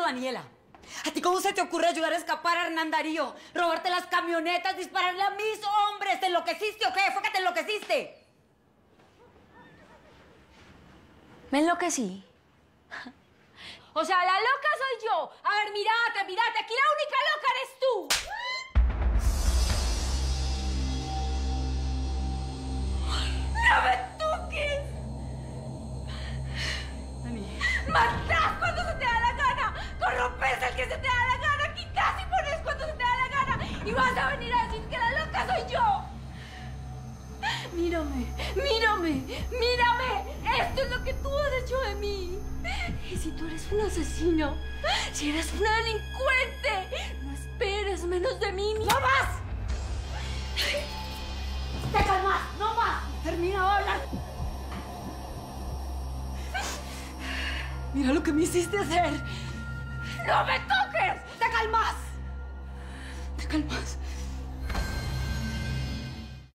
Daniela. ¿A ti cómo se te ocurre ayudar a escapar a Hernán Darío? Robarte las camionetas, dispararle a mis hombres. ¿Te enloqueciste o qué? ¿Fue que te enloqueciste? Me enloquecí. O sea, la loca soy yo. A ver, mirate, mirate. Aquí la única loca eres tú. ¡No me toques! Matás cuando Y vas a venir a decir que la loca soy yo. Mírame, mírame, mírame. Esto es lo que tú has hecho de mí. Y si tú eres un asesino, si eres una delincuente, no esperes menos de mí. ¡No más! ¡Te calmas! ¡No más! ¡Termina de hablar! Mira lo que me hiciste hacer. ¡No me toques! ¡Te calmas! ¡Te calmas!